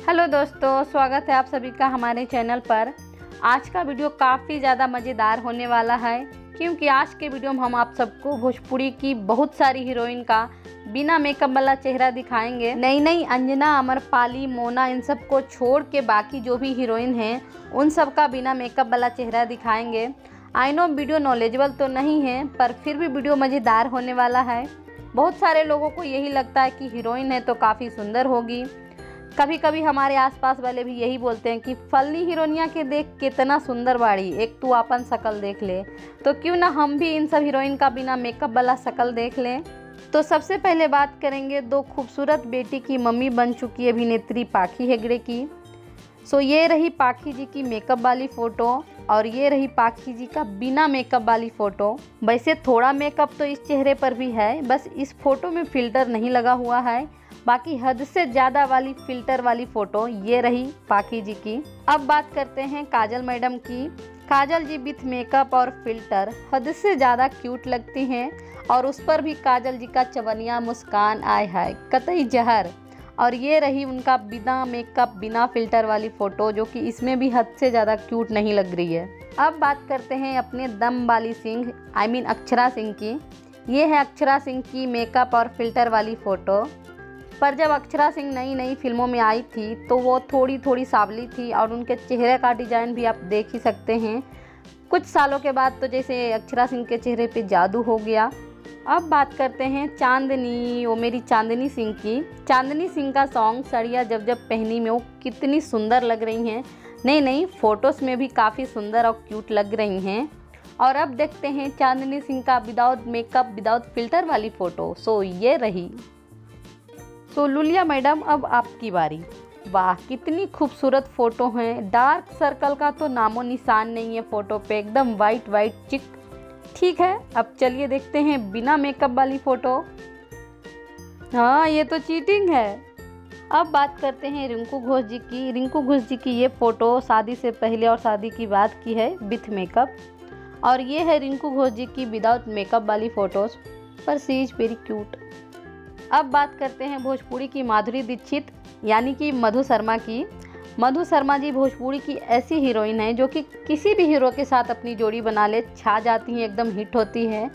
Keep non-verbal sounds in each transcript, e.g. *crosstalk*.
Hello दोस्तों, स्वागत है आप सभी का हमारे चैनल पर। आज का वीडियो काफ़ी ज़्यादा मज़ेदार होने वाला है, क्योंकि आज के वीडियो में हम आप सबको भोजपुरी की बहुत सारी हीरोइन का बिना मेकअप वाला चेहरा दिखाएँगे। नई नई अंजना अमरपाली मोना, इन सबको छोड़ के बाकी जो भी हीरोइन हैं, उन सब का बिना मेकअप वाला चेहरा दिखाएँगे। आई नो वीडियो नॉलेजेबल तो नहीं है, पर फिर भी वीडियो मज़ेदार होने वाला है। बहुत सारे लोगों को यही लगता है कि हीरोइन है तो काफ़ी सुंदर होगी। कभी कभी हमारे आसपास वाले भी यही बोलते हैं कि फलनी हीरोइनिया के देख कितना सुंदर बाड़ी, एक तू अपन शकल देख ले। तो क्यों ना हम भी इन सब हीरोइन का बिना मेकअप वाला शकल देख लें? तो सबसे पहले बात करेंगे दो खूबसूरत बेटी की मम्मी बन चुकी है अभिनेत्री पाखी हेगड़े की। सो ये रही पाखी जी की मेकअप वाली फ़ोटो और ये रही पाखी जी का बिना मेकअप वाली फ़ोटो वैसे थोड़ा मेकअप तो इस चेहरे पर भी है, बस इस फ़ोटो में फ़िल्टर नहीं लगा हुआ है। बाकी हद से ज़्यादा वाली फ़िल्टर वाली फ़ोटो ये रही पाखी जी की। अब बात करते हैं काजल मैडम की। काजल जी विथ मेकअप और फ़िल्टर हद से ज़्यादा क्यूट लगती हैं और उस पर भी काजल जी का चवनिया मुस्कान आय है कतई जहर। और ये रही उनका बिना मेकअप, बिना फ़िल्टर वाली फ़ोटो जो कि इसमें भी हद से ज़्यादा क्यूट नहीं लग रही है। अब बात करते हैं अपने दम वाली सिंह आई मीन अक्षरा सिंह की। ये है अक्षरा सिंह की मेकअप और फ़िल्टर वाली फ़ोटो। पर जब अक्षरा सिंह नई नई फ़िल्मों में आई थी तो वो थोड़ी थोड़ी सावली थी और उनके चेहरे का डिज़ाइन भी आप देख ही सकते हैं। कुछ सालों के बाद तो जैसे अक्षरा सिंह के चेहरे पे जादू हो गया। अब बात करते हैं चांदनी वो मेरी चांदनी सिंह की। चांदनी सिंह का सॉन्ग सड़िया जब जब पहनी में वो कितनी सुंदर लग रही हैं। नहीं नहीं फ़ोटोज़ में भी काफ़ी सुंदर और क्यूट लग रही हैं। और अब देखते हैं चांदनी सिंह का विदाउट मेकअप विदाउट फ़िल्टर वाली फ़ोटो सो ये रही। सो लुलिया मैडम, अब आपकी बारी। वाह, कितनी खूबसूरत फ़ोटो हैं। डार्क सर्कल का तो नामो निशान नहीं है फ़ोटो पे, एकदम वाइट वाइट चिक। ठीक है, अब चलिए देखते हैं बिना मेकअप वाली फ़ोटो। हाँ ये तो चीटिंग है। अब बात करते हैं रिंकू घोष जी की। रिंकू घोष जी की ये फ़ोटो शादी से पहले और शादी की बात की है, विथ मेकअप। और ये है रिंकू घोष जी की विदाउट मेकअप वाली फ़ोटोज़। पर सी इज़ वेरी क्यूट। अब बात करते हैं भोजपुरी की माधुरी दीक्षित, यानी कि मधु शर्मा की। मधु शर्मा जी भोजपुरी की ऐसी हीरोइन है जो कि किसी भी हीरो के साथ अपनी जोड़ी बना ले, छा जाती हैं, एकदम हिट होती है।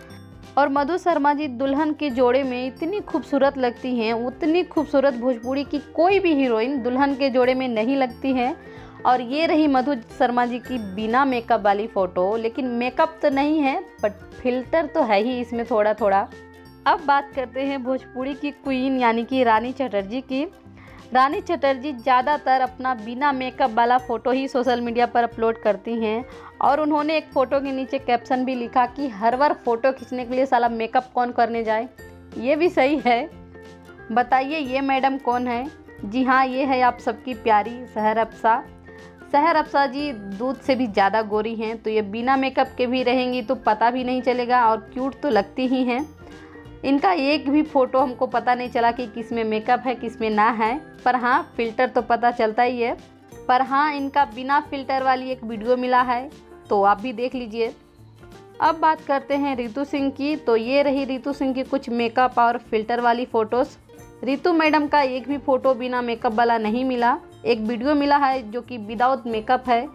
और मधु शर्मा जी दुल्हन के जोड़े में इतनी खूबसूरत लगती हैं, उतनी खूबसूरत भोजपुरी की कोई भी हीरोइन दुल्हन के जोड़े में नहीं लगती है। और ये रही मधु शर्मा जी की बिना मेकअप वाली फ़ोटो, लेकिन मेकअप तो नहीं है बट फ़िल्टर तो है ही इसमें थोड़ा थोड़ा अब बात करते हैं भोजपुरी की क्वीन यानी कि रानी चटर्जी की। रानी चटर्जी ज़्यादातर अपना बिना मेकअप वाला फ़ोटो ही सोशल मीडिया पर अपलोड करती हैं और उन्होंने एक फ़ोटो के नीचे कैप्शन भी लिखा कि हर बार फ़ोटो खींचने के लिए साला मेकअप कौन करने जाए? ये भी सही है। बताइए ये मैडम कौन है? जी हाँ ये है आप सबकी प्यारी सहर अफसा। सहर अफसा जी दूध से भी ज़्यादा गोरी हैं तो ये बिना मेकअप के भी रहेंगी तो पता भी नहीं चलेगा और क्यूट तो लगती ही हैं। इनका एक भी फ़ोटो हमको पता नहीं चला कि किसमें मेकअप है, किसमें ना है। पर हाँ फ़िल्टर तो पता चलता ही है। पर हाँ इनका बिना फ़िल्टर वाली एक वीडियो मिला है तो आप भी देख लीजिए। अब बात करते हैं रितु सिंह की तो ये रही रितु सिंह की कुछ मेकअप और फ़िल्टर वाली फ़ोटोज़ रितु मैडम का एक भी फ़ोटो बिना मेकअप वाला नहीं मिला। एक वीडियो मिला है जो कि विदाउट मेकअप है।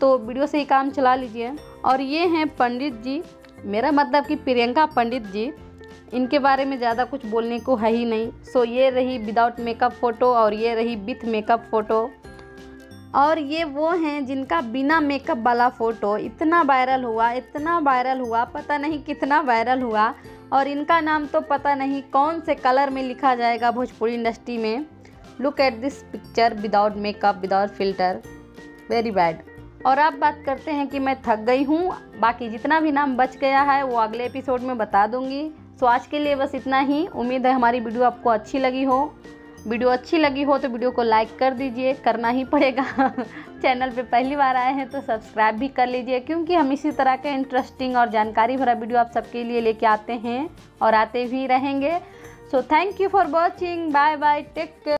तो वीडियो से ही काम चला लीजिए। और ये हैं पंडित जी। मेरा मतलब कि प्रियंका पंडित जी। इनके बारे में ज़्यादा कुछ बोलने को है ही नहीं। सो ये रही विदाउट मेकअप फ़ोटो और ये रही विथ मेकअप फ़ोटो और ये वो हैं जिनका बिना मेकअप वाला फ़ोटो इतना वायरल हुआ, इतना वायरल हुआ, पता नहीं कितना वायरल हुआ। और इनका नाम तो पता नहीं कौन से कलर में लिखा जाएगा भोजपुरी इंडस्ट्री में। Look at this picture without makeup without filter very bad और आप बात करते हैं कि मैं थक गई हूँ। बाकी जितना भी नाम बच गया है, वो अगले एपिसोड में बता दूँगी। सो आज के लिए बस इतना ही। उम्मीद है हमारी वीडियो आपको अच्छी लगी हो। वीडियो अच्छी लगी हो तो वीडियो को लाइक कर दीजिए। करना ही पड़ेगा। *laughs* चैनल पे पहली बार आए हैं तो सब्सक्राइब भी कर लीजिए। क्योंकि हम इसी तरह के इंटरेस्टिंग और जानकारी भरा वीडियो आप सबके लिए लेके आते हैं और आते भी रहेंगे। So thank you for watching bye bye take care